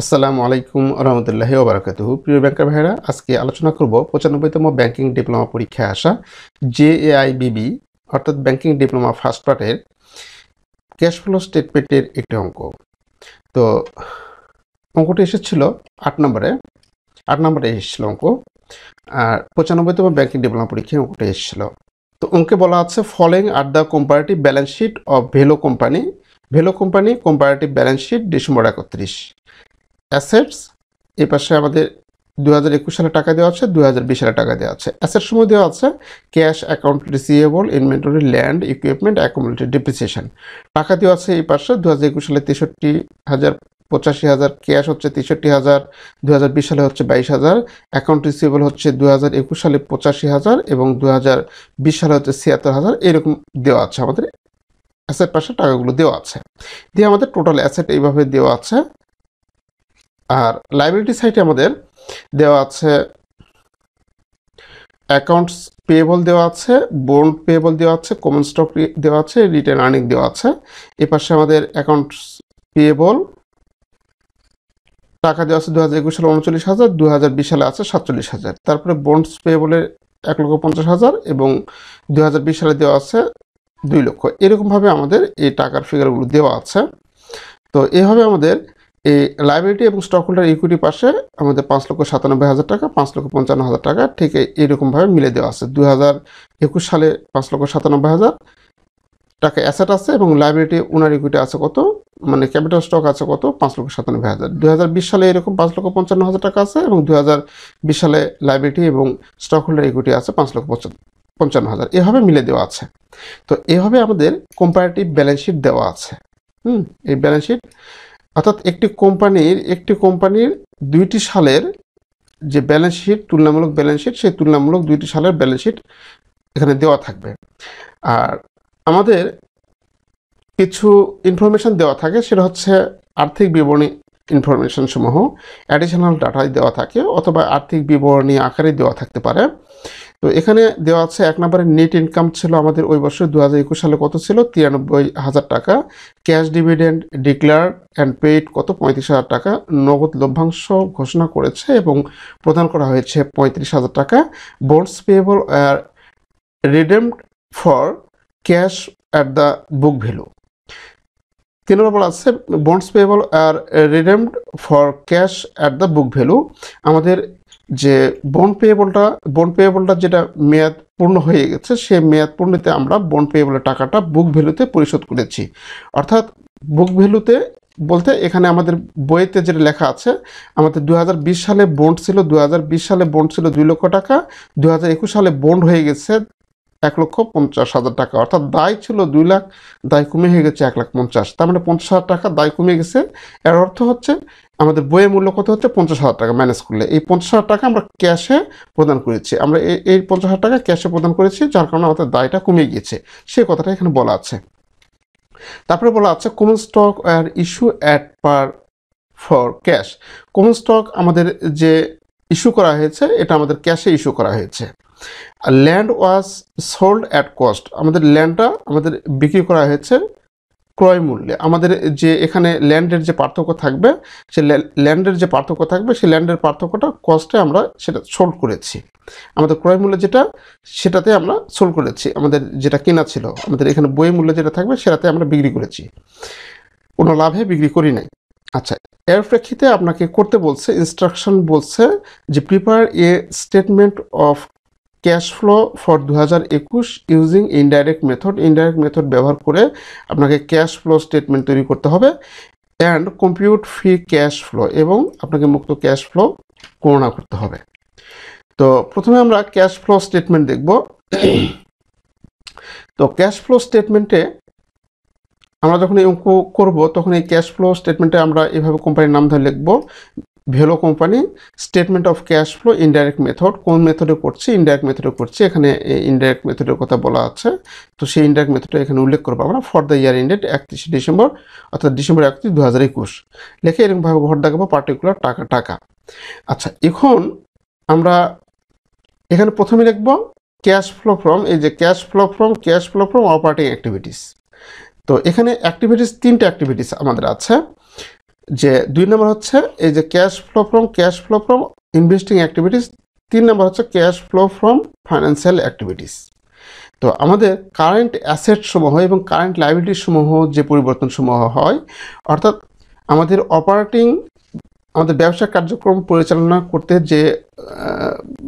আসসালামু আলাইকুম রহমতুল্লাহ ওবরাকাতুহ। প্রিয় ব্যাংকার ভাইরা আজকে আলোচনা করব পঁচানব্বইতম ব্যাংকিং ডিপ্লোমা পরীক্ষায় আসা জে জেএআইবিবি অর্থাৎ ব্যাংকিং ডিপ্লোমা ফার্স্ট পার্টের ক্যাশ ফ্লো স্টেটমেন্টের একটি অঙ্ক। তো, অঙ্কটি এসেছিল আট নম্বরে আট নম্বরে এসেছিল অঙ্ক, আর পঁচানব্বইতম ব্যাংকিং ডিপ্লোমা পরীক্ষায় অঙ্কটি এসেছিল। তো, অঙ্কে বলা আছে, following are the comparative balance sheet of Velo company Velo company comparative balance sheet December একত্রিশ। অ্যাসেটস এই পাশে আমাদের দু হাজার একুশ সালে টাকা দেওয়া আছে দু হাজার বিশ সালে টাকা দেওয়া আছে। অ্যাসেট সময় দেওয়া আছে, cash account receivable, inventory, land, equipment, accumulated depreciation. টাকা দেওয়া আছে এই পাশে দু হাজার একুশ সালে তেষট্টি হাজার, পঁচাশি হাজার, ক্যাশ হচ্ছে তেষট্টি হাজার দু হাজার বিশ সালে হচ্ছে বাইশ হাজার, অ্যাকাউন্ট রিসিভেবল হচ্ছে দু হাজার একুশ সালে পঁচাশি হাজার এবং দু হাজার বিশ সালে হচ্ছে ছিয়াত্তর হাজার, এরকম দেওয়া আছে আমাদের। অ্যাসেট পাশে টাকাগুলো দেওয়া আছে। দিয়ে আমাদের টোটাল অ্যাসেট এইভাবে দেওয়া আছে। আর লাইবিলিটি সাইটে আমাদের দেওয়া আছে অ্যাকাউন্টস পেয়েবল দেওয়া আছে বন্ড পেয়েবল দেওয়া আছে কমন স্টক দেওয়া আছে রিটার্ন আর্নিং দেওয়া আছে। এ পাশে আমাদের অ্যাকাউন্টস পেয়েবল টাকা দেওয়া আছে দু হাজার একুশ সালে উনচল্লিশ হাজার দু হাজার বিশ সালে আছে সাতচল্লিশ হাজার। তারপরে বন্ডস পেয়েবলের এক লক্ষ পঞ্চাশ হাজার এবং দু হাজার বিশ সালে দেওয়া আছে দুই লক্ষ। এরকমভাবে আমাদের এই টাকার ফিগারগুলো দেওয়া আছে। তো এইভাবে আমাদের এই লাইব্রেরিটি এবং স্টক হোল্ডার ইকুইটি পাশে আমাদের পাঁচ লক্ষ সাতানব্বই হাজার টাকা, পাঁচ লক্ষ পঞ্চান্ন হাজার টাকা, ঠিক এইরকমভাবে মিলে দেওয়া আছে। দুই হাজার একুশ সালে পাঁচ লক্ষ সাতানব্বই হাজার টাকা অ্যাসেট আছে এবং লাইব্রেরিটি ওনার ইকুইটি আছে কত? মানে ক্যাপিটাল স্টক আছে কত? পাঁচ লক্ষ সাতানব্বই হাজার। দু হাজার বিশ সালে এরকম পাঁচ লক্ষ পঞ্চান্ন হাজার টাকা আছে এবং দু হাজার বিশ সালে লাইব্রেরিটি এবং স্টক হোল্ডার ইকুইটি আছে পাঁচ লক্ষ পঞ্চান্ন হাজার। এভাবে মিলে দেওয়া আছে। তো এভাবে আমাদের কম্পারেটিভ ব্যালেন্স শিট দেওয়া আছে। হুম, এই ব্যালেন্স শিট অর্থাৎ একটি কোম্পানির একটি কোম্পানির দুইটি সালের যে ব্যালেন্স শিট তুলনামূলক ব্যালেন্স শিট সেই তুলনামূলক দুইটি সালের ব্যালেন্স শিট এখানে দেওয়া থাকবে। আর আমাদের কিছু ইনফরমেশন দেওয়া থাকে, সেটা হচ্ছে আর্থিক বিবরণী ইনফরমেশন সমূহ অ্যাডিশনাল ডাটায় দেওয়া থাকে, অথবা আর্থিক বিবরণী আকারে দেওয়া থাকতে পারে। তো এখানে দেওয়া আছে এক নম্বরে নেট ইনকাম ছিল আমাদের ওই বছর দু হাজার একুশ সালে কত ছিল? তিরানব্বই হাজার টাকা। Cash dividend declare and paid কত? পঁয়ত্রিশ হাজার টাকা। নগদ লভ্যাংশ ঘোষণা করেছে এবং প্রদান করা হয়েছে পঁয়ত্রিশ হাজার টাকা। Bonds payable redeemed for cash at the book value তিন নম্বর আছে bonds payable are redeemed for cash at the book value আমাদের যে বন্ড পেয়েবলটা বন্ড পেয়েবলটা যেটা মেয়াদ পূর্ণ হয়ে গেছে সে মেয়াদ পূর্ণতে আমরা বন্ড পেয়েবলের টাকাটা বুক ভ্যালুতে পরিশোধ করেছি। অর্থাৎ বুক ভ্যালুতে বলতে এখানে আমাদের বইতে যেটা লেখা আছে, আমাদের দুই হাজার বিশ সালে বন্ড ছিল দু হাজার বিশ সালে বন্ড ছিল দুই লক্ষ টাকা দুই হাজার একুশ সালে বন্ড হয়ে গেছে এক লক্ষ পঞ্চাশ হাজার টাকা। অর্থাৎ দায় ছিল দুই লাখ, দায় কমে হয়ে গেছে এক লাখ পঞ্চাশ। তার মানে পঞ্চাশ হাজার টাকা দায় কমে গেছে। এর অর্থ হচ্ছে আমাদের বইয়ের মূল্য কত হচ্ছে? পঞ্চাশ হাজার টাকা ম্যানেজ করলে। এই পঞ্চাশ হাজার টাকা আমরা ক্যাশে প্রদান করেছি। আমরা এই পঞ্চাশ হাজার টাকা ক্যাশে প্রদান করেছি, যার কারণে আমাদের দায়টা কমে গিয়েছে। সেই কথাটা এখানে বলা আছে। তারপরে বলা আছে common stock are issue at par for cash common stock আমাদের যে ইস্যু করা হয়েছে, এটা আমাদের ক্যাশে ইস্যু করা হয়েছে। Land was sold at cost আমাদের ল্যান্ডটা আমাদের বিক্রি করা হয়েছে ক্রয় মূল্যে। আমাদের যে এখানে ল্যান্ডের যে পার্থক্য থাকবে, সে ল্যান্ডের যে পার্থক্য থাকবে সেই ল্যান্ডের পার্থক্যটা কস্টে আমরা সেটা সোল্ড করেছি। আমাদের ক্রয় মূল্য যেটা, সেটাতে আমরা সোল্ড করেছি। আমাদের যেটা কেনা ছিল, আমাদের এখানে বই মূল্য যেটা থাকবে, সেটাতে আমরা বিক্রি করেছি। কোনো লাভে বিক্রি করি নাই। আচ্ছা এর প্রেক্ষিতে আপনাকে করতে বলছে ইনস্ট্রাকশন বলছে যে prepare a statement of cash flow for দু হাজার একুশ using indirect method. Indirect method ব্যবহার করে আপনাকে ক্যাশ ফ্লো স্টেটমেন্ট তৈরি করতে হবে and compute free cash flow এবং আপনাকে মুক্ত ক্যাশ ফ্লো গণনা করতে হবে। তো প্রথমে আমরা ক্যাশ ফ্লো স্টেটমেন্ট দেখব। তো ক্যাশ ফ্লো স্টেটমেন্টে আমরা যখন এই অঙ্ক করব, তখন এই ক্যাশ ফ্লো স্টেটমেন্টে আমরা এভাবে কোম্পানির নাম ধরে লিখব। ভেলো company statement of cash flow indirect method কোন মেথডে করছি ইনডাইরেক্ট মেথডে করছি, এখানে ইনডাইরেক্ট মেথডের কথা বলা আছে। তো সেই ইনডাইরেক্ট মেথডটা এখানে উল্লেখ করব আমরা ফর দ্য ইয়ার ইন্ডেড একত্রিশে ডিসেম্বর, অর্থাৎ ডিসেম্বর একত্রিশ দু হাজার একুশ। লেখে এরকমভাবে ঘর দেখাবো পার্টিকুলার টাকা টাকা। আচ্ছা এখন আমরা এখানে প্রথমে লিখব ক্যাশ ফ্লো ফ্রম এই যে cash flow from cash flow from operating activities তো এখানে অ্যাক্টিভিটিস তিনটে অ্যাক্টিভিটিস আমাদের আছে। যে দুই নম্বর হচ্ছে এই যে cash flow from cash flow from investing activities তিন নম্বর হচ্ছে cash flow from financial activities তো আমাদের কারেন্ট অ্যাসেট সমূহ এবং কারেন্ট লাইবিলিটি সমূহ যে পরিবর্তন সমূহ হয়, অর্থাৎ আমাদের অপারেটিং আমাদের ব্যবসা কার্যক্রম পরিচালনা করতে যে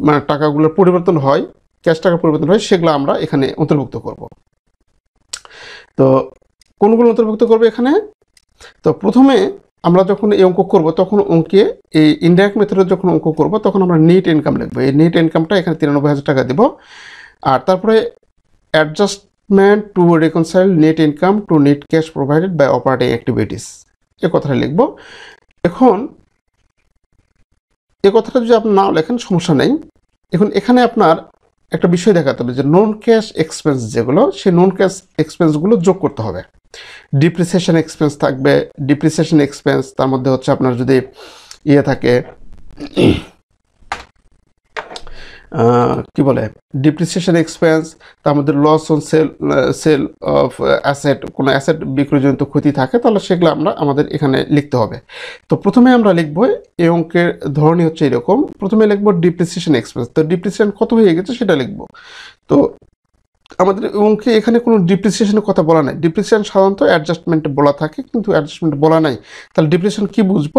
মানে টাকাগুলোর পরিবর্তন হয় ক্যাশ টাকা পরিবর্তন হয়, সেগুলো আমরা এখানে অন্তর্ভুক্ত করব। তো কোনগুলো অন্তর্ভুক্ত করব এখানে? তো প্রথমে আমরা যখন এই অঙ্ক করব, তখন অঙ্কে এই ইনডাইরেক্ট মেথডে যখন অঙ্ক করব, তখন আমরা নেট ইনকাম লিখব। এই নেট ইনকামটা এখানে তিরানব্বই হাজার টাকা দেব। আর তারপরে adjustment to reconcile net income to net cash provided by operating activities এ কথাটা লিখব। এখন এ কথাটা যদি আপনি নাও লেখেন, সমস্যা নেই। এখন এখানে আপনার একটা বিষয় দেখাতে হবে যে নন ক্যাশ এক্সপেন্স যেগুলো, সেই নন ক্যাশ এক্সপেন্সগুলো যোগ করতে হবে। ডিপ্রিসিয়েশন এক্সপেন্স থাকবে। ডিপ্রিসিয়েশন এক্সপেন্স তার মধ্যে হচ্ছে আপনার যদি ইয়ে থাকে কি বলে? ডিপ্রিসিয়েশন এক্সপেন্স তার মধ্যে loss on sale sale of asset কোনো অ্যাসেট বিক্রয়জনিত ক্ষতি থাকে, তাহলে সেগুলো আমরা আমাদের এখানে লিখতে হবে। তো প্রথমে আমরা লিখব, এই অঙ্কের ধরনই হচ্ছে এরকম। প্রথমে লিখব ডিপ্রিসিয়েশন এক্সপেন্স তো ডিপ্রিসিয়েশন কত হয়ে গেছে সেটা লিখব। তো আমাদের অঙ্কে এখানে কোনো ডিপ্রিসিয়েশনের কথা বলা নাই। ডিপ্রিসিয়েশন সাধারণত অ্যাডজাস্টমেন্টে বলা থাকে, কিন্তু অ্যাডজাস্টমেন্ট বলা নাই। তাহলে ডিপ্রিসিয়েশন কি বুঝব?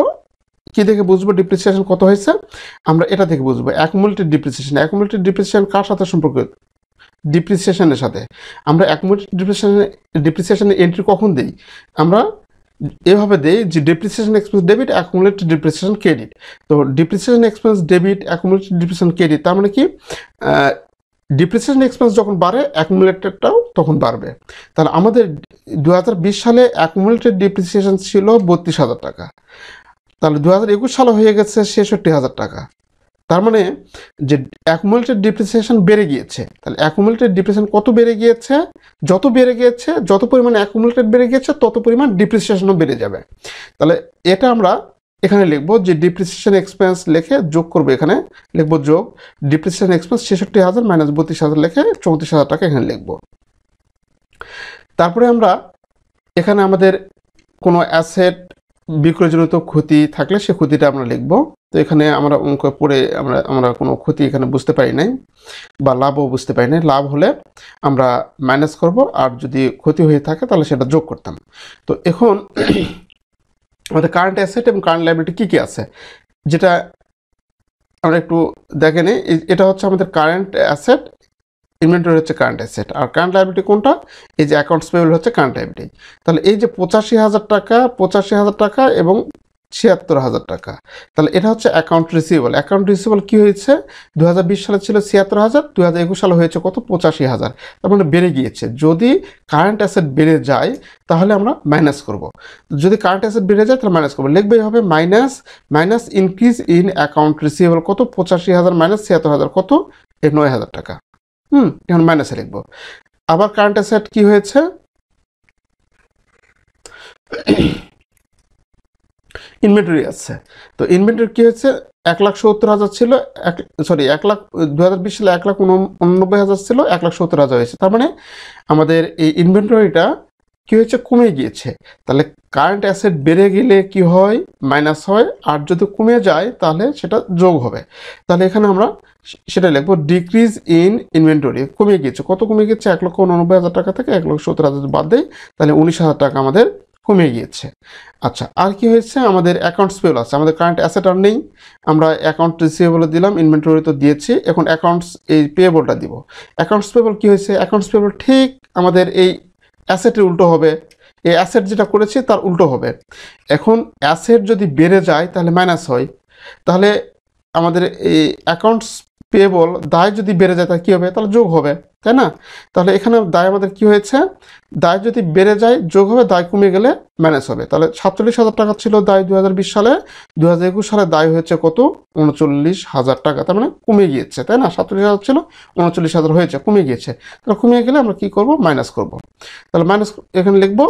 কি দেখে বুঝব ডিপ্রিসিয়েশন কত হয়েছে? আমরা এটা থেকে বুঝব। অ্যাকুমুলেটেড ডিপ্রিসিয়েশন অ্যাকুমুলেটেড ডিপ্রিসিয়েশন কার সাথে সম্পর্কিত? ডিপ্রিসিয়েশনের সাথে। আমরা অ্যাকুমুলেটেড ডিপ্রিসিয়েশন ডিপ্রিসিয়েশনের এন্ট্রি কখন দিই? আমরা এভাবে দেই যে depreciation expense debit accumulated depreciation credit তো depreciation expense debit accumulated depreciation credit তার মানে কি? ডিপ্রিসিয়েশন এক্সপেন্স যখন বাড়ে অ্যাকুমুলেটেডটাও তখন বাড়বে। তাহলে আমাদের দু হাজার বিশ সালে অ্যাকুমুলেটেড ডিপ্রিসিয়েশন ছিল বত্রিশ হাজার টাকা। তাহলে দু হাজার একুশ সালে হয়ে গেছে ছেষট্টি হাজার টাকা। তার মানে যে অ্যাকুমুলেটেড ডিপ্রিসিয়েশন বেড়ে গিয়েছে, তাহলে অ্যাকুমুলেটেড ডিপ্রিসিয়েশন কত বেড়ে গিয়েছে? যত বেড়ে গিয়েছে, যত পরিমাণে অ্যাকুমুলেটেড বেড়ে গিয়েছে, তত পরিমাণ ডিপ্রিসিয়েশনও বেড়ে যাবে। তাহলে এটা আমরা এখানে লিখব যে ডিপ্রিসিয়েশন এক্সপেন্স লিখে যোগ করব এখানে। লিখব যোগ ডিপ্রিসিয়েশন এক্সপেন্স ছেষট্টি হাজার মাইনাস বত্রিশ হাজার লিখে চৌত্রিশ হাজার টাকা এখানে লিখব। তারপরে আমরা এখানে আমাদের কোনো অ্যাসেট বিক্রয়জনিত ক্ষতি থাকলে সে ক্ষতিটা আমরা লিখব। তো এখানে আমরা অঙ্ক পড়ে আমরা আমরা কোনো ক্ষতি এখানে বুঝতে পারি নাই বা লাভও বুঝতে পারি নাই। লাভ হলে আমরা মাইনাস করব আর যদি ক্ষতি হয়ে থাকে তাহলে সেটা যোগ করতাম। তো এখন আমাদের কারেন্ট অ্যাসেট এবং কারেন্ট লাইবিলিটি কী কী আছে? যেটা আমরা একটু দেখে নিই এটা হচ্ছে আমাদের কারেন্ট অ্যাসেট ইনভেন্টরি হচ্ছে কারেন্ট অ্যাসেট আর কারেন্ট লাইবিলিটি কোনটা? এই যে অ্যাকাউন্টস পেবল হচ্ছে কারেন্ট লাইবিলিটি তাহলে এই যে পঁচাশি হাজার টাকা, পঁচাশি হাজার টাকা এবং ছিয়াত্তর হাজার টাকা। তাহলে এটা হচ্ছে অ্যাকাউন্ট রিসিভেবল অ্যাকাউন্ট রিসিভেবল কী হয়েছে? দু হাজার বিশ সালে ছিল ছিয়াত্তর হাজার দু সালে হয়েছে কত? পঁচাশি হাজার। তার মানে বেড়ে গিয়েছে। যদি কারেন্ট অ্যাসেট বেড়ে যায়, তাহলে আমরা মাইনাস করব। যদি কারেন্ট অ্যাসেট বেড়ে যায়, তাহলে মাইনাস করব। লিখবেই হবে minus minus increase in account receivable কত? পঁচাশি হাজার মাইনাস ছিয়াত্তর হাজার কত? নয় হাজার টাকা। হুম, এখন মাইনাসে লিখব। আবার কারেন্ট অ্যাসেট কী হয়েছে? ইনভেন্টরি আছে। তো ইনভেন্টরি কি হয়েছে? এক লাখ সত্তর হাজার ছিল, এক সরি এক লাখ দু হাজার বিশ সালে এক লাখ উন- উননব্বই হাজার ছিল, এক লাখ সত্তর হাজার হয়েছে। তার মানে আমাদের এই ইনভেন্টরিটা কি হয়েছে? কমে গিয়েছে। তাহলে কারেন্ট অ্যাসেট বেড়ে গেলে কি হয়? মাইনাস হয়। আর যদি কমে যায়, তাহলে সেটা যোগ হবে। তাহলে এখানে আমরা সেটা লিখব ডিক্রিজ ইন ইনভেন্টরি কমে গিয়েছে। কত কমে গিয়েছে? এক লক্ষ উননব্বই হাজার টাকা থেকে এক লক্ষ সত্তর হাজার বাদ দেয় তাহলে উনিশ হাজার টাকা আমাদের কমে গিয়েছে। আচ্ছা আর কি হয়েছে? আমাদের অ্যাকাউন্টস পেবল আছে। আমাদের কারেন্ট অ্যাসেট আর নেই। আমরা অ্যাকাউন্ট রিসিভেবল দিলাম ইনভেন্টরি তো দিয়েছি। এখন অ্যাকাউন্টস এই পেয়েবলটা দিব। অ্যাকাউন্টস পেবল কি হয়েছে? অ্যাকাউন্টস পেবল ঠিক আমাদের এই অ্যাসেটের উল্টো হবে। এই অ্যাসেট যেটা করেছি, তার উল্টো হবে। এখন অ্যাসেট যদি বেড়ে যায়, তাহলে মাইনাস হয়। তাহলে আমাদের এই অ্যাকাউন্টস পেবল দায় যদি বেড়ে যায় তাহলে কী হবে? তাহলে যোগ হবে, তাই না? তাহলে এখানে দায় আমাদের কি হয়েছে? দায় যদি বেড়ে যায়, যোগ হবে, দায় কমে গেলে ম্যানেজ হবে। তাহলে সাতচল্লিশ হাজার টাকা ছিল দায় দু হাজার বিশ সালে দু হাজার একুশ সালে দায় হয়েছে কত? উনচল্লিশ হাজার টাকা, তার মানে কমে গিয়েছে, তাই না? সাতচল্লিশ হাজার ছিল, উনচল্লিশ হাজার হয়েছে, কমে গিয়েছে। তাহলে কমে গেলে আমরা কি করব? মাইনাস করব। তাহলে মাইনাস এখানে লিখব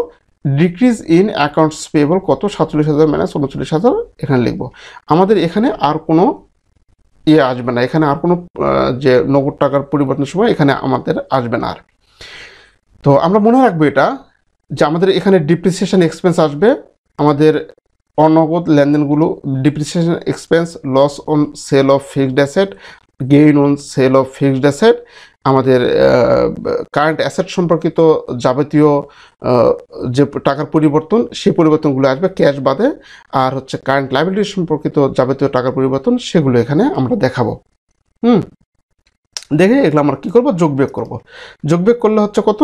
ডিক্রিজ ইন অ্যাকাউন্টস পেয়েবল কত? সাতচল্লিশ হাজার মাইনাস উনচল্লিশ হাজার এখানে লিখব। আমাদের এখানে আর কোনো ইয়ে আসবে না। এখানে আর কোনো যে নগদ টাকার পরিবর্তনের সময় এখানে আমাদের আসবে না আর। তো আমরা মনে রাখব এটা, যে আমাদের এখানে ডিপ্রিসিয়েশন এক্সপেন্স আসবে। আমাদের অনগদ লেনদেনগুলো depreciation expense loss on sale of fixed asset gain on sale of fixed asset আমাদের কারেন্ট অ্যাসেট সম্পর্কিত যাবতীয় যে টাকার পরিবর্তন, সেই পরিবর্তনগুলো আসবে ক্যাশ বাদে। আর হচ্ছে কারেন্ট লাইবিলিটি সম্পর্কিত যাবতীয় টাকার পরিবর্তন, সেগুলো এখানে আমরা দেখাবো। হুম? দেখে এগুলো আমরা কি করব? যোগ বিয়োগ করব। যোগ বিয়োগ করলে হচ্ছে কত?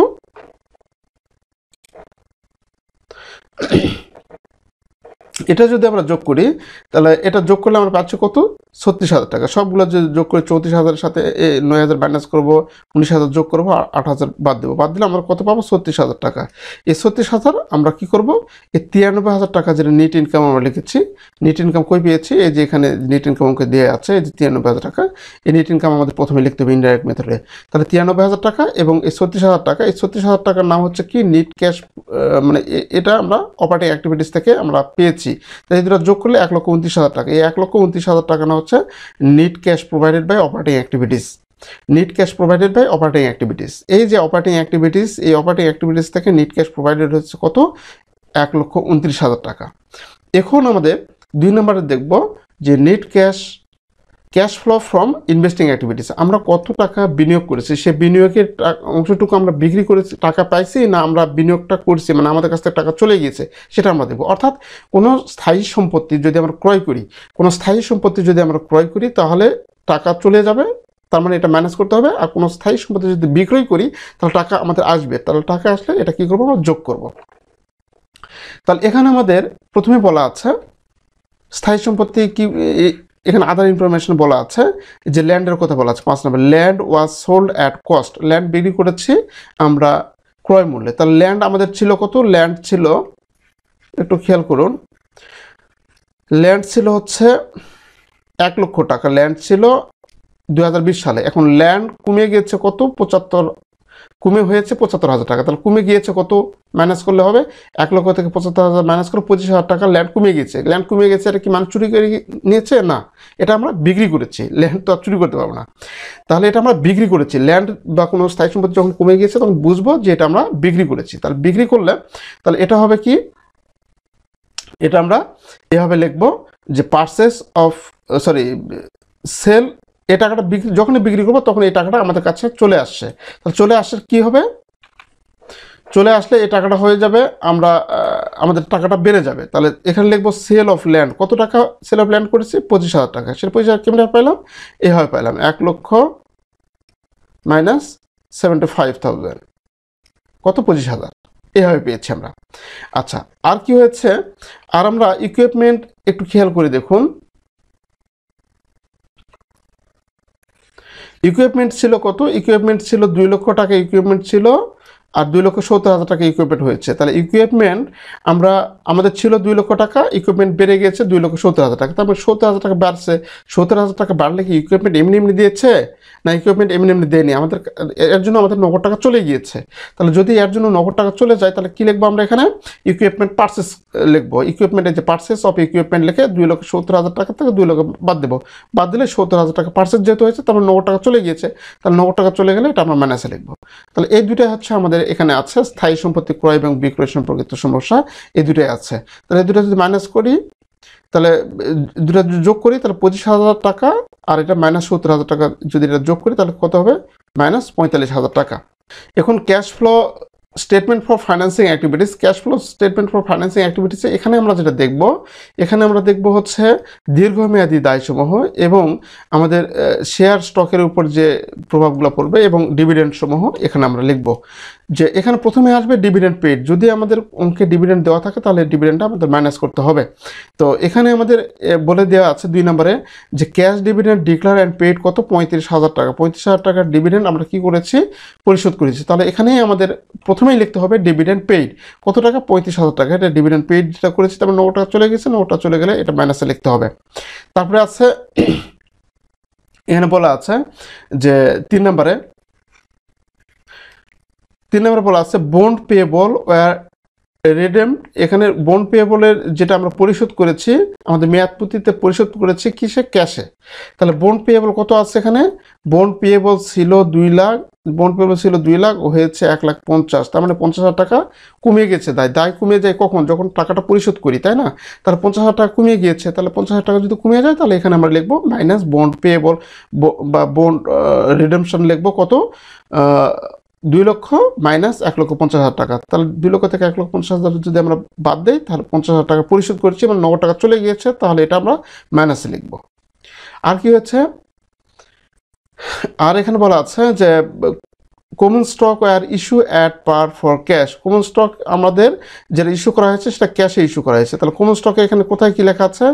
এটা যদি আমরা যোগ করি, তাহলে এটা যোগ করলে আমরা পাচ্ছি কত? ছত্রিশ হাজার টাকা। সবগুলো যদি যোগ করে, চৌত্রিশ হাজারের সাথে নয় হাজার মাইনাস করব, উনিশ হাজার যোগ করব, আর আট হাজার বাদ দেবো। বাদ দিলে আমরা কত পাবো? ছত্রিশ হাজার টাকা। এই ছত্রিশ হাজার আমরা কি করব? এই তিরানব্বই হাজার টাকা যেটা নেট ইনকাম আমরা লিখেছি নেট ইনকাম কই পেয়েছি? এই যে এখানে নেট ইনকাম অঙ্কে দেওয়া আছে, এই যে তিরানব্বই হাজার টাকা, এই নেট ইনকাম আমাদের প্রথমে লিখতে হবে ইনডাইরেক্ট মেথডে তাহলে তিরানব্বই হাজার টাকা এবং এই ছত্রিশ হাজার টাকা, এই ছত্রিশ হাজার টাকার নাম হচ্ছে কি? নিট ক্যাশ মানে এটা আমরা অপারেটিং অ্যাক্টিভিটিস থেকে আমরা পেয়েছি। তাই এদের যোগ করলে এক লক্ষ উনত্রিশ হাজার টাকা। এই এক লক্ষ উনত্রিশ হাজার টাকা না হচ্ছে net cash provided by operating activities. Net cash provided by operating activities. এই যে অপারেটিং অ্যাক্টিভিটিস, এই অপারেটিং অ্যাক্টিভিটিস থেকে নিট ক্যাশ প্রোভাইডেড হচ্ছে কত? এক লক্ষ উনত্রিশ হাজার টাকা। এখন আমাদের দুই নম্বরে দেখব যে net cash cash flow from investing activities. আমরা কত টাকা বিনিয়োগ করেছি, সে বিনিয়োগের অংশটুকু আমরা বিক্রি করেছি, টাকা পাইছি না আমরা বিনিয়োগটা করছি মানে আমাদের কাছ থেকে টাকা চলে গিয়েছে, সেটা আমরা দেবো। অর্থাৎ কোনো স্থায়ী সম্পত্তি যদি আমরা ক্রয় করি, কোনো স্থায়ী সম্পত্তি যদি আমরা ক্রয় করি, তাহলে টাকা চলে যাবে, তার মানে এটা ম্যানেজ করতে হবে, আর কোনো স্থায়ী সম্পত্তি যদি বিক্রয় করি, তাহলে টাকা আমাদের আসবে। তাহলে টাকা আসলে এটা কী করব আমরা যোগ করব। তাহলে এখানে আমাদের প্রথমে বলা আছে, স্থায়ী সম্পত্তি কি এখানে আদার ইনফরমেশন বলা আছে যে ল্যান্ডের কথা বলা আছে, পাঁচ number land was sold at cost land বিক্রি করেছি আমরা ক্রয় মূল্যে। তাহলে ল্যান্ড আমাদের ছিল কত? ল্যান্ড ছিল, একটু খেয়াল করুন ল্যান্ড ছিল হচ্ছে এক লক্ষ টাকা। ল্যান্ড ছিল দু হাজার বিশ সালে। এখন ল্যান্ড কমে গিয়েছে কত? পঁচাত্তর কমে হয়েছে পঁচাত্তর হাজার টাকা। তাহলে কমে গিয়েছে কত? মাইনাস করলে হবে এক লক্ষ থেকে পঁচাত্তর হাজার মাইনাস করে পঁচিশ হাজার টাকা ল্যান্ড কমে গিয়েছে। ল্যান্ড কমে গেছে এটা কি মানুষ চুরি করে নিয়েছে? না। এটা আমরা বিক্রি করেছি। ল্যান্ড তো আর চুরি করতে পারব না। তাহলে এটা আমরা বিক্রি করেছি। ল্যান্ড বা কোনো স্থায়ী সম্পত্তি যখন কমে গিয়েছে তখন বুঝব যে এটা আমরা বিক্রি করেছি। তাহলে বিক্রি করলে তাহলে এটা হবে কি? এটা আমরা এভাবে লিখব যে পার্সেস অফ সরি সেল এই টাকাটা বিক্রি, যখনই বিক্রি করব তখন এই টাকাটা আমাদের কাছে চলে আসছে। তাহলে চলে আসলে কি হবে? চলে আসলে এই টাকাটা হয়ে যাবে, আমরা আমাদের টাকাটা বেড়ে যাবে। তাহলে এখানে লিখব সেল অফ ল্যান্ড কত টাকা সেল অফ ল্যান্ড করেছি? পঁচিশ হাজার টাকা। সেটা পঁচিশ হাজার কেমন পাইলাম? এভাবে পাইলাম। এক লক্ষ মাইনাস সেভেন্টি ফাইভ থাউজেন্ড কত? পঁচিশ হাজার। এভাবে পেয়েছি আমরা। আচ্ছা আর কি হয়েছে? আর আমরা ইকুইপমেন্ট একটু খেয়াল করে দেখুন। ইকুইপমেন্ট ছিল কত? ইকুইপমেন্ট ছিল দুই লক্ষ টাকা ইকুইপমেন্ট ছিল আর দুই লক্ষ সত্তর হাজার টাকা ইকুইপমেন্ট হয়েছে। তাহলে ইকুইপমেন্ট আমরা, আমাদের ছিল দুই লক্ষ টাকা ইকুইপমেন্ট বেড়ে গেছে দুই লক্ষ সত্তর হাজার টাকা। তারপরে সত্তর হাজার টাকা বাড়ছে। সত্তর হাজার টাকা বাড়লে কি ইকুইপমেন্ট এমনি এমনি দিয়েছে? না ইকুইপমেন্ট এমনি এমনি দেয়নি। আমাদের এর জন্য আমাদের নগদ টাকা চলে গিয়েছে। তাহলে যদি এর জন্য নগদ টাকা চলে যায়, তাহলে কী লিখব আমরা এখানে? ইকুইপমেন্ট পার্সেস লিখব। ইকুইপমেন্টের যে পার্সেস অফ ইকুইপমেন্ট লিখে দুই লক্ষ সত্তর হাজার টাকা থেকে দুই লক্ষ বাদ দেবো। বাদ দিলে সত্তর হাজার টাকা পার্সেস যেহেতু হয়েছে তারপর নগদ টাকা চলে গিয়েছে। তাহলে নগদ টাকা চলে গেলে এটা আমরা মাইনাসে লিখব। তাহলে এই দুটাই হচ্ছে আমাদের এখানে আছে। স্থায়ী সম্পত্তি ক্রয় এবং বিক্রয় সম্পর্কিত সমস্যা এই দুটাই আছে। তাহলে এই দুটো যদি মাইনাস করি তাহলে, দুটো যোগ করি, তাহলে পঁচিশ হাজার টাকা, আর এটা মাইনাস সত্তর হাজার টাকা যদি এটা যোগ করি, তাহলে কত হবে? মাইনাস পঁয়তাল্লিশ হাজার টাকা। এখন cash flow statement for financing activities cash flow statement for financing অ্যাক্টিভিটিসে এখানে আমরা যেটা দেখব, এখানে আমরা দেখব হচ্ছে দীর্ঘমেয়াদী দায়সমূহ এবং আমাদের শেয়ার স্টকের উপর যে প্রভাবগুলো পড়বে এবং ডিভিডেন্ড সমূহ এখানে আমরা লিখব। যে এখানে প্রথমে আসবে ডিভিডেন্ড পেড যদি আমাদের অঙ্কে ডিভিডেন্ড দেওয়া থাকে, তাহলে ডিভিডেন্ডটা আমাদের মাইনাস করতে হবে। তো এখানে আমাদের বলে দেওয়া আছে দুই নম্বরে যে cash dividend declare and paid কত? পঁয়ত্রিশ হাজার টাকা। পঁয়ত্রিশ হাজার টাকার ডিভিডেন্ড আমরা কি করেছি? পরিশোধ করেছি। তাহলে এখানেই আমাদের প্রথমেই লিখতে হবে ডিভিডেন্ড পেইড কত টাকা? পঁয়ত্রিশ হাজার টাকা। এটা ডিভিডেন্ড পেইড যেটা করেছি তারপর নটা চলে গেছে নটা চলে গেলে এটা মাইনাসে লিখতে হবে। তারপরে আছে, এখানে বলা আছে যে তিন নম্বরে তিন নম্বরে বলা আছে বন্ড পেয়েবল ওয়ার রেডেম এখানে বন্ড পেয়েবলের যেটা আমরা পরিশোধ করেছি, আমাদের মেয়াদপুতিতে পরিশোধ করেছি কিসে? ক্যাশে তাহলে বন্ড পেয়েবল কত আছে এখানে? বন্ড পেয়েবল ছিল দুই লাখ বন্ড পেয়েবল ছিল দুই লাখ, ও হয়েছে এক লাখ পঞ্চাশ। তার মানে পঞ্চাশ হাজার টাকা কমে গেছে। দায় দায় কমে যায় কখন? যখন টাকাটা পরিশোধ করি, তাই না? তাহলে পঞ্চাশ হাজার টাকা কমে গিয়েছে। তাহলে পঞ্চাশ হাজার টাকা যদি কমে যায়, তাহলে এখানে আমরা লিখব মাইনাস বন্ড পেয়েবল বা বন্ড রিডেমশন লিখব কত? দুই লক্ষ মাইনাস এক লক্ষ পঞ্চাশ হাজার টাকা। তাহলে দুই লক্ষ থেকে এক লক্ষ পঞ্চাশ হাজার যদি আমরা বাদ দিই, তাহলে পঞ্চাশ হাজার টাকা পরিশোধ করছি মানে নগদ টাকা চলে গিয়েছে, তাহলে এটা আমরা মাইনাসে লিখব। আর কি হচ্ছে আর এখানে বলা আছে যে common stock R issue at par for cash common stock আমাদের যেটা ইস্যু করা হয়েছে, সেটা ক্যাশে ইস্যু করা হয়েছে। তাহলে কমন স্টকে এখানে কোথায় কি লেখা আছে?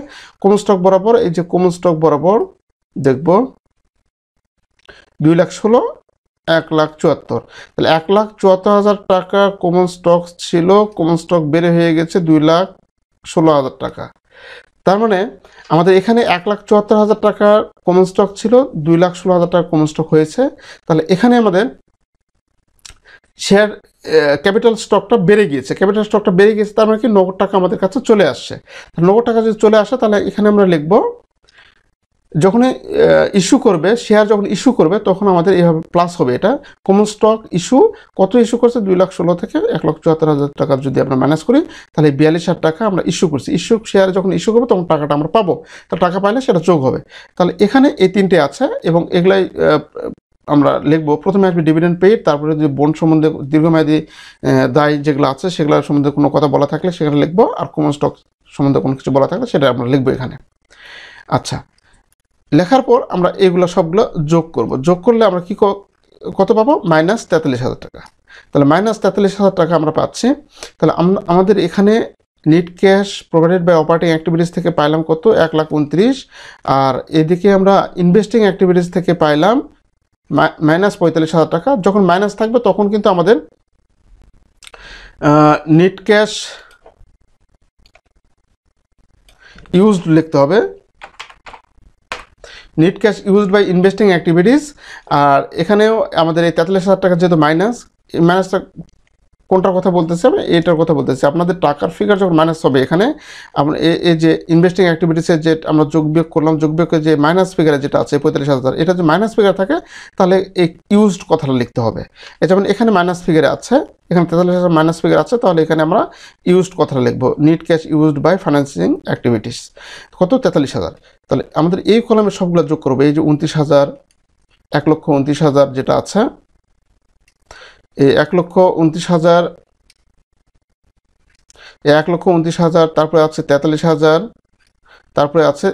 কমন স্টক বরাবর, এই যে কমন স্টক বরাবর দেখব। দুই লাখ ষোলো এক লাখ চুয়াত্তর। তাহলে এক লাখ চুয়াত্তর হাজার টাকা কমন স্টক ছিল কমন স্টক বেড়ে হয়ে গেছে দুই লাখ ষোলো হাজার টাকা। তার মানে আমাদের এখানে এক লাখ চুয়াত্তর হাজার টাকার কমন স্টক ছিল, দুই লাখ ষোলো হাজার টাকার কমন স্টক হয়েছে। তাহলে এখানে আমাদের শেয়ার ক্যাপিটাল স্টকটা বেড়ে গিয়েছে। ক্যাপিটাল স্টকটা বেড়ে গিয়েছে, তার মানে কি নগদ টাকা আমাদের কাছে চলে আসছে। নগদ টাকা যদি চলে আসে, তাহলে এখানে আমরা লিখব যখন ইস্যু করবে শেয়ার যখন ইস্যু করবে, তখন আমাদের এইভাবে প্লাস হবে এটা। কমন স্টক ইস্যু কত ইস্যু করছে? দুই লাখ ষোলো থেকে এক লক্ষ চুয়াত্তর হাজার টাকা যদি আমরা ম্যানেজ করি, তাহলে বিয়াল্লিশ হাজার টাকা আমরা ইস্যু করছি। ইস্যু শেয়ার যখন ইস্যু করব, তখন টাকাটা আমরা পাবো। তা টাকা পাইলে সেটা যোগ হবে। তাহলে এখানে এই তিনটে আছে এবং এগুলাই আমরা লিখব। প্রথমে আসবে ডিভিডেন্ড পেইড তারপরে যদি বন্ড সম্বন্ধে দীর্ঘমেয়াদী দায় যেগুলো আছে সেগুলোর সম্বন্ধে কোনো কথা বলা থাকলে সেখানে লিখব। আর কমন স্টক সম্বন্ধে কোনো কিছু বলা থাকলে সেটা আমরা লিখব এখানে। আচ্ছা লেখার পর আমরা এগুলো সবগুলো যোগ করব। যোগ করলে আমরা কি কত পাবো? মাইনাস তেতাল্লিশ হাজার টাকা। তাহলে মাইনাস তেতাল্লিশ হাজার টাকা আমরা পাচ্ছি। তাহলে আমাদের এখানে net cash provided by operating activities থেকে পাইলাম কত? এক লাখ উনত্রিশ। আর এদিকে আমরা ইনভেস্টিং অ্যাক্টিভিটিস থেকে পাইলাম মাইনাস পঁয়তাল্লিশ হাজার টাকা। যখন মাইনাস থাকবে তখন কিন্তু আমাদের নেট ক্যাশ ইউজড লিখতে হবে। Net cash used by investing activities আর এখানেও আমাদের এই তেতাল্লিশ হাজার টাকা যেহেতু মাইনাস মাইনাসটা কোনটার কথা বলতেছি আমি? এটার কথা বলতেছি। আপনাদের টাকার ফিগার যখন মাইনাস হবে এখানে এ- এই যে ইনভেস্টিং অ্যাক্টিভিটিসের যে আমরা যোগ বিয়োগ করলাম, যোগ বিয়োগের যে মাইনাস ফিগারে যেটা আছে পঁয়তাল্লিশ হাজার, এটা যে মাইনাস ফিগার থাকে, তাহলে এই ইউজড কথাটা লিখতে হবে। যেমন এখানে মাইনাস ফিগারে আছে এখানে তেতাল্লিশ হাজার মাইনাস ফিগার আছে, তাহলে এখানে আমরা ইউজড কথাটা লিখব। Net cash used by financing activities কত? তেতাল্লিশ হাজার। তাহলে আমাদের এই কলামে সবগুলো যোগ করব। এই যে উনত্রিশ হাজার, এক লক্ষ উনত্রিশ হাজার যেটা আছে, এই এক লক্ষ উনত্রিশ হাজার এক লক্ষ উনত্রিশ হাজার, তারপরে আছে তেতাল্লিশ হাজার, তারপরে আছে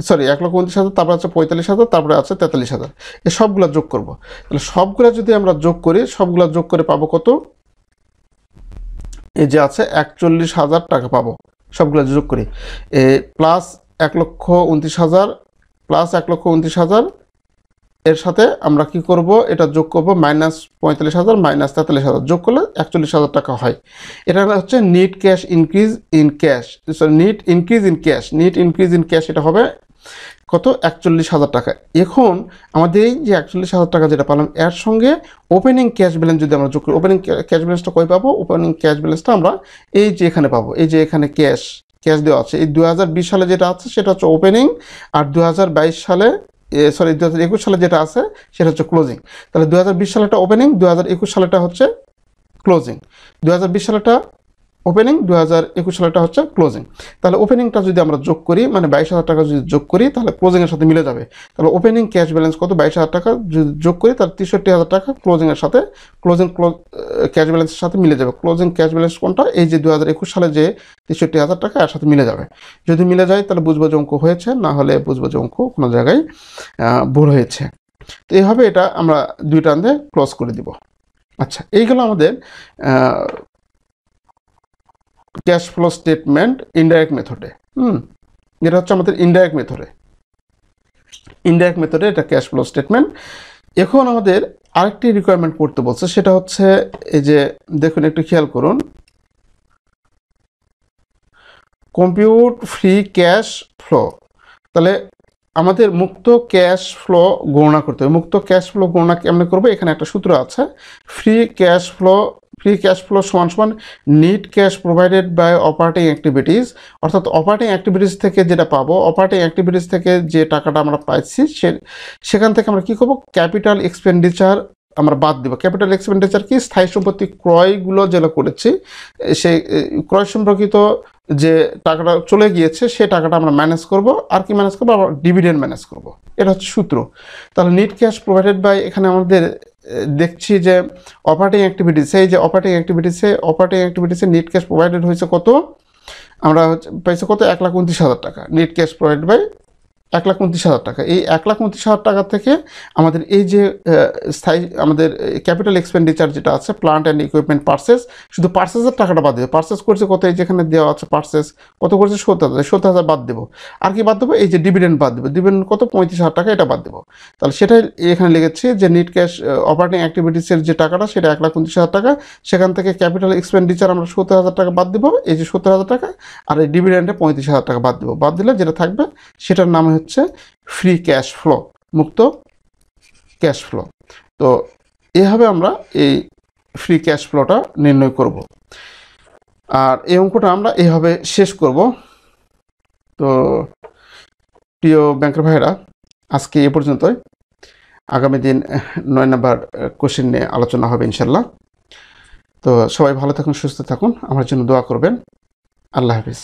সরি এক লক্ষ উনত্রিশ হাজার, তারপরে আছে পঁয়তাল্লিশ হাজার, তারপরে আছে তেতাল্লিশ হাজার। এই সবগুলো যোগ করব। তাহলে সবগুলো যদি আমরা যোগ করি, সবগুলো যোগ করে পাবো কত? এই যে আছে, একচল্লিশ হাজার টাকা পাবো। সবগুলো যোগ করি। এ প্লাস এক লক্ষ উনত্রিশ হাজার প্লাস এক লক্ষ উনত্রিশ হাজার, এর সাথে আমরা কি করব, এটা যোগ করব মাইনাস পঁয়তাল্লিশ হাজার মাইনাস তেতাল্লিশ হাজার। যোগ করলে একচল্লিশ হাজার টাকা হয়। এটা হচ্ছে net cash increase in cash net increase in cash net increase in cash এটা হবে কত? একচল্লিশ হাজার টাকা। এখন আমাদের এই যে একচল্লিশ হাজার টাকা যেটা পেলাম, এর সঙ্গে ওপেনিং ক্যাশ ব্যালেন্স যদি আমরা যোগ করি ওপেনিং ক্যাশ ব্যালেন্সটা কই পাবো? ওপেনিং ক্যাশ ব্যালেন্সটা আমরা এই যে এখানে পাবো। এই যে এখানে ক্যাশ ক্যাশ দেওয়া আছে। এই দু হাজার বিশ সালে যেটা আছে, সেটা হচ্ছে ওপেনিং আর দু হাজার বাইশ সালে সরি দু হাজার একুশ সালে যেটা আছে, সেটা হচ্ছে ক্লোজিং তাহলে দু হাজার বিশ সালেটা ওপেনিং দু হাজার একুশ সালেটা হচ্ছে ক্লোজিং দু হাজার বিশ সালেটা ওপেনিং দু হাজার একুশ সালেটা হচ্ছে ক্লোজিং তাহলে ওপেনিংটা যদি আমরা যোগ করি মানে বাইশ হাজার টাকা যদি যোগ করি, তাহলে ক্লোজিংয়ের সাথে মিলে যাবে। তাহলে ওপেনিং ক্যাশ ব্যালেন্স কত? বাইশ হাজার টাকা যদি যোগ করি, তাহলে তেষট্টি হাজার টাকা ক্লোজিংয়ের সাথে ক্লোজিং ক্যাশ ব্যালেন্সের সাথে মিলে যাবে। ক্লোজিং ক্যাশ ব্যালেন্স কোনটা? এই যে দু হাজার একুশ সালে যে তেষট্টি হাজার টাকা এর সাথে মিলে যাবে। যদি মিলে যায়, তাহলে বুঝব যে অঙ্ক হয়েছে, না হলে বুঝব যে অঙ্ক কোনো জায়গায় ভুল হয়েছে। তো এইভাবে এটা আমরা দুইটা টান্দে ক্লোজ করে দিব। আচ্ছা এইগুলো আমাদের ক্যাশ ফ্লো স্টেটমেন্ট ইনডাইরেক্ট মেথডে, হুম এটা হচ্ছে আমাদের ইনডাইরেক্ট মেথডে। ইনডাইরেক্ট মেথডে এটা ক্যাশ ফ্লো স্টেটমেন্ট। এখন আমাদের আরেকটি রিকোয়ারমেন্ট করতে বলছে, সেটা হচ্ছে এই যে, দেখুন, একটু খেয়াল করুন। কম্পিউট ফ্রি ক্যাশ ফ্লো তাহলে আমাদের মুক্ত ক্যাশ ফ্লো গণনা করতে হবে। মুক্ত ক্যাশ ফ্লো গণনা কেমনে করব? এখানে একটা সূত্র আছে। Free cash flow free cash flow সমান সমান net cash provided by operating activities অর্থাৎ অপারেটিং অ্যাক্টিভিটিস থেকে যেটা পাবো অপারেটিং অ্যাক্টিভিটিস থেকে যে টাকাটা আমরা পাইছি, সে, সেখান থেকে আমরা কী করব? ক্যাপিটাল এক্সপেন্ডিচার আমরা বাদ দেবো। ক্যাপিটাল এক্সপেন্ডিচার কি? স্থায়ী সম্পত্তি ক্রয়গুলো যেগুলো করেছি, সেই, ক্রয় সম্পর্কিত যে টাকাটা চলে গিয়েছে, সে টাকাটা আমরা ম্যানেজ করব। আর কি ম্যানেজ করব? আবার ডিভিডেন্ড ম্যানেজ করব। এটা হচ্ছে সূত্র। তাহলে নিট ক্যাশ প্রোভাইডেড বাই এখানে আমাদের দেখছি যে অপারেটিং অ্যাক্টিভিটিস সেই যে অপারেটিং অ্যাক্টিভিটিসে অপারেটিং অ্যাক্টিভিটিসে নেট ক্যাশ প্রোভাইডেড হয়েছে কত? আমরা হচ্ছে পাইছে কত? এক লাখ উনত্রিশ হাজার টাকা। নেট ক্যাশ প্রোভাইড বাই এক লাখ উনত্রিশ হাজার টাকা। এই এক লাখ উনত্রিশ হাজার টাকা থেকে আমাদের এই যে স্থায়ী, আমাদের ক্যাপিটাল এক্সপেন্ডিচার যেটা আছে প্লান্ট অ্যান্ড ইকুইপমেন্ট পার্সেস শুধু পার্সেসের টাকাটা বাদ দেবো। পার্সেস করছে কত এই যেখানে দেওয়া আছে পার্সেস কত করছে? সত্তর হাজার। সত্তর হাজার বাদ দেবো। আর কি বাদ দেবো? এই যে ডিভিডেন্ড বাদ দেবো। ডিভিডেন্ড কত? পঁয়ত্রিশ হাজার টাকা এটা বাদ দেবো। তাহলে সেটাই এখানে লিখেছি যে নিট ক্যাশ অপারেটিং অ্যাক্টিভিটিসের যে টাকাটা, সেটা এক লাখ উনত্রিশ হাজার টাকা। সেখান থেকে ক্যাপিটাল এক্সপেন্ডিচার আমরা সত্তর হাজার টাকা বাদ দেবো। এই যে সত্তর হাজার টাকা, আর এই ডিভিডেন্ডে পঁয়ত্রিশ হাজার টাকা বাদ দেবো। বাদ দিলে যেটা থাকবে, সেটার নাম হচ্ছে ফ্রি ক্যাশ ফ্লো মুক্ত ক্যাশ ফ্লো তো এভাবে আমরা এই ফ্রি ক্যাশ ফ্লোটা নির্ণয় করব। আর এই অঙ্কটা আমরা এইভাবে শেষ করব। তো প্রিয় ব্যাংকের ভাইরা আজকে এ পর্যন্তই। আগামী দিন নয় নম্বর কোশ্চেন নিয়ে আলোচনা হবে ইনশাল্লাহ তো সবাই ভালো থাকুন, সুস্থ থাকুন। আমার জন্য দোয়া করবেন। আল্লাহ হাফিজ।